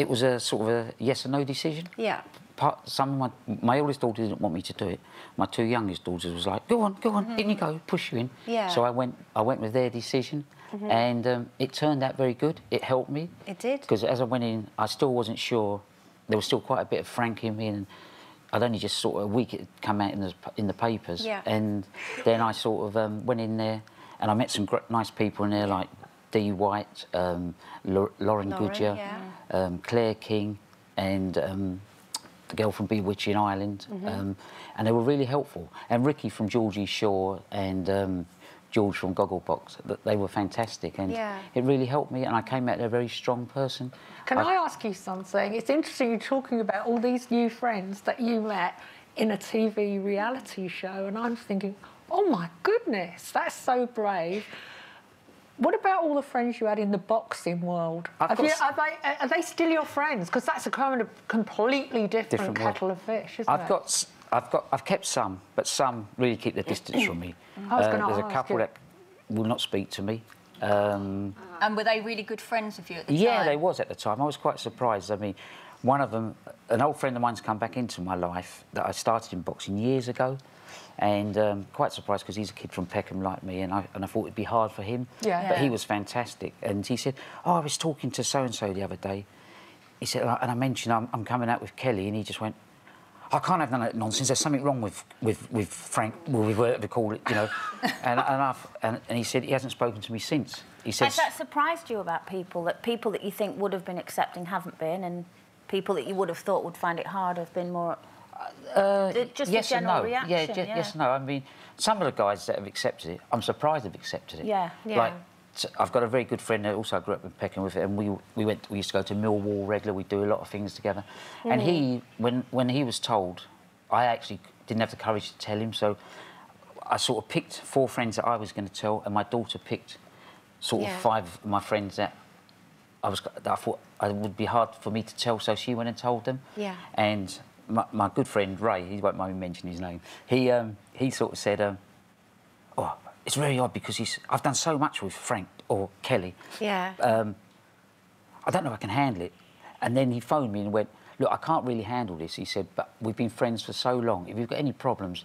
it was a sort of a yes or no decision. Yeah. Part, some of my my oldest daughter didn't want me to do it. My two youngest daughters was like, "Go on, go on, in you go, push you in." Yeah. So I went I went with their decision, and um, it turned out very good. It helped me. It did? Because as I went in, I still wasn't sure. There was still quite a bit of Frank in me, and I'd only just sort of a week it had come out in the in the papers. Yeah. And then I sort of um, went in there, and I met some nice people in there like Dee White, um, Lauren, Lauren, Goodger, yeah. um, Claire King, and um, the girl from Bewitching Island, Mm-hmm. um, and they were really helpful. And Ricci from Geordie Shore and um, George from Gogglebox, they were fantastic, and Yeah. it really helped me. And I came out there a very strong person. Can I ask you something? It's interesting you're talking about all these new friends that you met in a TV reality show, and I'm thinking, oh my goodness, that's so brave. What about all the friends you had in the boxing world? I've Have you- are, they, are they still your friends? Because that's a kind of completely different, Different world. kettle of fish, isn't I've it? got, s- I've got, I've kept some, but some really keep their distance from me. I was gonna there's a couple you. that will not speak to me. Um, And were they really good friends of you at the yeah, time? Yeah, they was at the time. I was quite surprised. I mean, one of them, an old friend of mine's come back into my life that I started in boxing years ago, and um, quite surprised because he's a kid from Peckham like me, and I and I thought it'd be hard for him. Yeah. But he was fantastic, and he said, "Oh, I was talking to so and so the other day." He said, and I mentioned I'm, I'm coming out with Kelly, and he just went. I can't have none of that nonsense. There's something wrong with, with, with Frank, well, with whatever they call it, you know. and, and, I've, and, and he said he hasn't spoken to me since. He says, Has that surprised you about people? That people that you think would have been accepting haven't been, and people that you would have thought would find it hard have been more. Uh, just yes and no. reaction, Yeah, yeah. yes and no. I mean, some of the guys that have accepted it, I'm surprised they've accepted it. Yeah. Yeah. Like, I've got a very good friend that also grew up in Peckham with it, and we we went we used to go to Millwall regular. We do a lot of things together. And he, when when he was told, I actually didn't have the courage to tell him. So I sort of picked four friends that I was going to tell, and my daughter picked sort Yeah. of five of my friends that I was I thought it would be hard for me to tell. So she went and told them. Yeah. And my, my good friend Ray, he won't mind me mentioning his name. He um, he sort of said, um, "Oh, it's very odd because he's I've done so much with Frank or Kelly. Yeah. Um, I don't know if I can handle it." And then he phoned me and went, "Look, I can't really handle this." He said, "But we've been friends for so long. If you've got any problems,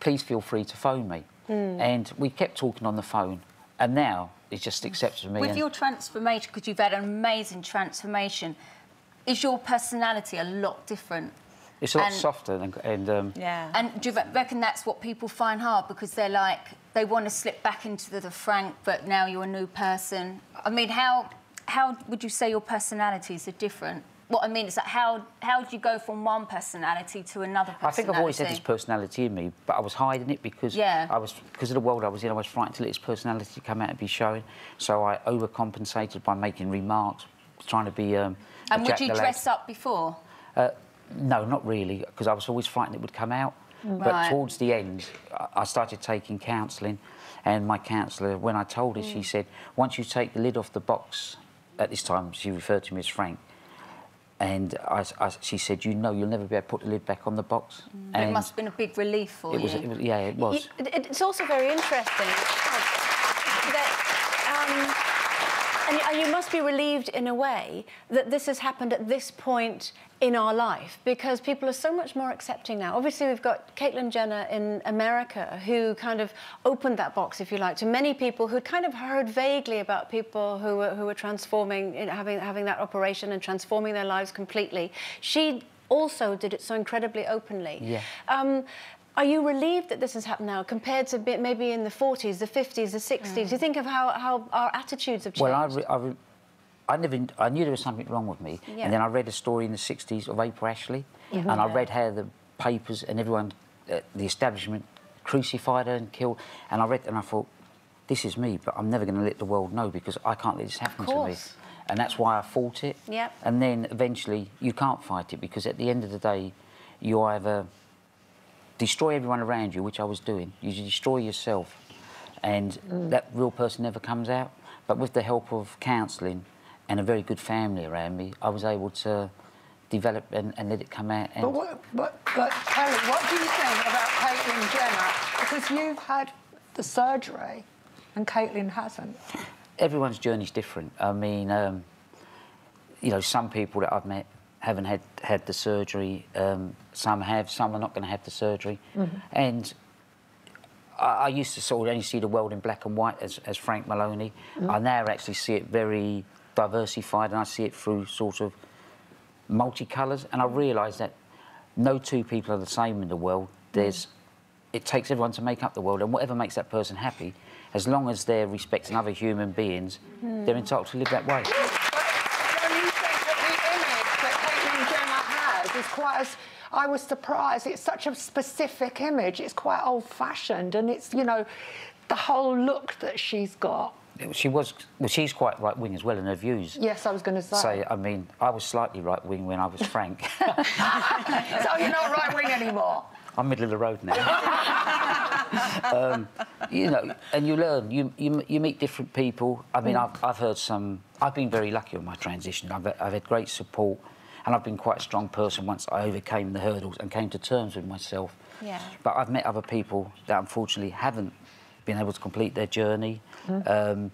please feel free to phone me." And we kept talking on the phone, and now he's just accepted me. With and- your transformation, because you've had an amazing transformation, is your personality a lot different? it's a lot and- softer and, and um, Yeah. And do you reckon that's what people find hard because they're like they want to slip back into the, the Frank, but now you're a new person? I mean, how how would you say your personalities are different? What I mean is that how how do you go from one personality to another personality? I think I've always had this personality in me, but I was hiding it because Yeah. I was because of the world I was in. I was frightened to let this personality come out and be shown. So I overcompensated by making remarks, trying to be. Um, And would you dress up before? No, not really, because I was always frightened it would come out. But towards the end, I- started taking counselling, and my counsellor, when I told her, she Mm. said, once you take the lid off the box, at this time she referred to me as Frank, and I, I- she said, you know, you'll never be able to put the lid back on the box. Mm. It must have been a big relief for it was, you. it was, yeah, it was. You- it's also very interesting that, um, and, you must be relieved in a way that this has happened at this point in our life because people are so much more accepting now. Obviously, we've got Caitlyn Jenner in America who kind of opened that box, if you like, to many people who'd kind of heard vaguely about people who were, who were transforming, having, having that operation and transforming their lives completely. She also did it so incredibly openly. Yeah. Um, are you relieved that this has happened now compared to maybe in the 40s, the 50s, the 60s? Do you think of how, how our attitudes have changed? Well, I, re- I, re- I never, I knew there was something wrong with me, Yeah. and then I read a story in the '60s of April Ashley, and I read how the papers and everyone, uh, the establishment, crucified her and killed, and I read and I thought, this is me, but I'm never going to let the world know because I can't let this happen to me, and that's why I fought it. Yep. And then eventually, you can't fight it because at the end of the day, you either destroy everyone around you, which I was doing. You destroy yourself, and that real person never comes out. But with the help of counselling and a very good family around me, I was able to develop and, and let it come out. And But what, but, but Kelly, what do you think about Caitlyn Jenner? Because you've had the surgery and Caitlyn hasn't. everyone's journey's different. I mean, um, you know, some people that I've met haven't had had the surgery. Um, some have. Some are not going to have the surgery. Mm-hmm. And I, I used to sort of only see the world in black and white as, as Frank Maloney. Mm-hmm. I now actually see it very diversified, and I see it through sort of multicolours. And I realise that no two people are the same in the world. Mm-hmm. There's, it takes everyone to make up the world, and whatever makes that person happy, as long as they're respecting other human beings, they're entitled to live that way. Don't you think that the image that Caitlyn Jenner has is quite as... I was surprised. It's such a specific image. It's quite old-fashioned, and it's, you know, the whole look that she's got. She was, well, she's quite right wing as well in her views. Yes, I was going to say. So, I mean, I was slightly right wing when I was Frank. so you're not right-wing anymore? I'm middle of the road now. um, you know, and you learn. You, you you meet different people. I mean, I've I've heard some. I've been very lucky on my transition. I've I've had great support, and I've been quite a strong person once I overcame the hurdles and came to terms with myself. Yeah. But I've met other people that unfortunately haven't been able to complete their journey. Um,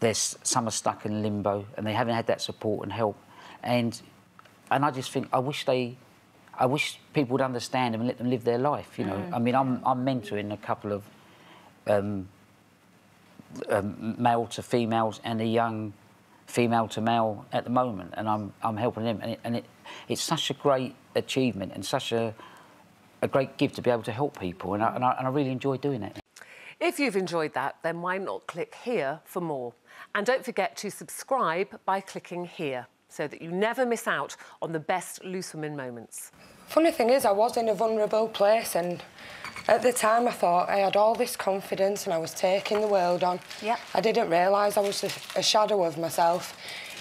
there's some are stuck in limbo and they haven't had that support and help. And and I just think I wish they I wish people would understand them and let them live their life. You know, I mean, I'm I'm mentoring a couple of um, um, male to females and a young female to male at the moment, and I'm I'm helping them, and it, and it it's such a great achievement and such a a great gift to be able to help people, and I, and I, and I really enjoy doing it. If you've enjoyed that, then why not click here for more? And don't forget to subscribe by clicking here so that you never miss out on the best Loose Women moments. Funny thing is, I was in a vulnerable place, and at the time I thought I had all this confidence and I was taking the world on. Yep. I didn't realise I was a, a shadow of myself.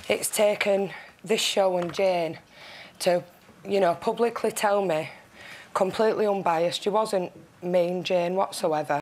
It's taken this show and Jane to, you know, publicly tell me, completely unbiased, She wasn't mean, Jane, whatsoever.